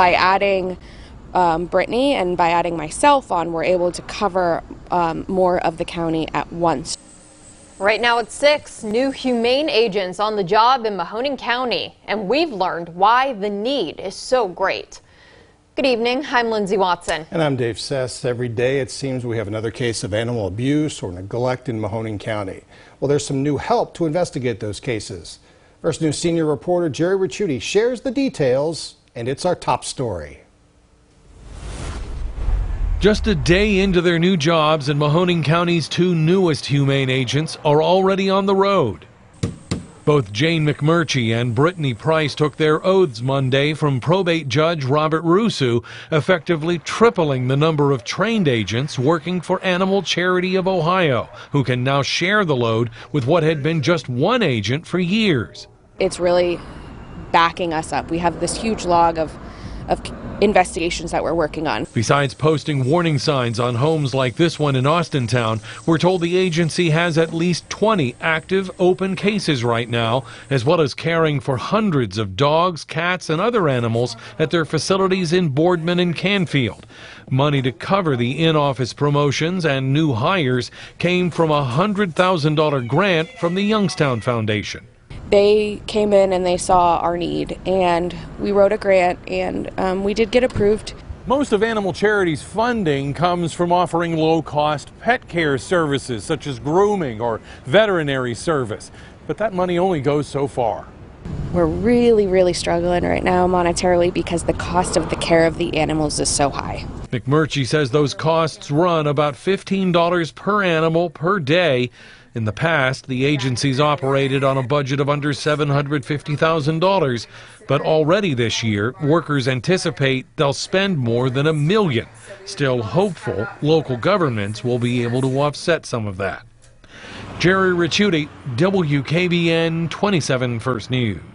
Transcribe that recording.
By adding um, Brittany and by adding myself on, we're able to cover um, more of the county at once. Right now it's six new humane agents on the job in Mahoning County, and we've learned why the need is so great. Good evening, I'm Lindsay Watson. And I'm Dave Sess. Every day it seems we have another case of animal abuse or neglect in Mahoning County. Well, there's some new help to investigate those cases. First News senior reporter Jerry Ricciuti shares the details, and it's our top story. Just a day into their new jobs, and Mahoning County's two newest humane agents are already on the road. Both Jane MacMurchy and Brittany Price took their oaths Monday from probate judge Robert Rusu, effectively tripling the number of trained agents working for Animal Charity of Ohio, who can now share the load with what had been just one agent for years. It's really backing us up. We have this huge log of of investigations that we're working on. Besides posting warning signs on homes like this one in Austintown, we're told the agency has at least 20 active open cases right now, as well as caring for hundreds of dogs, cats, and other animals at their facilities in Boardman and Canfield. Money to cover the in office promotions and new hires came from a $100,000 grant from the Youngstown Foundation they came in and they saw our need, and we wrote a grant, and um, we did get approved. Most of Animal Charity's funding comes from offering low cost pet care services such as grooming or veterinary service. But that money only goes so far. We're really, really struggling right now monetarily because the cost of the care of the animals is so high. MacMurchy says those costs run about $15 per animal per day. In the past, the agencies operated on a budget of under $750,000, but already this year, workers anticipate they'll spend more than a million. Still hopeful local governments will be able to offset some of that. Jerry Ricciuti, WKBN 27 First News.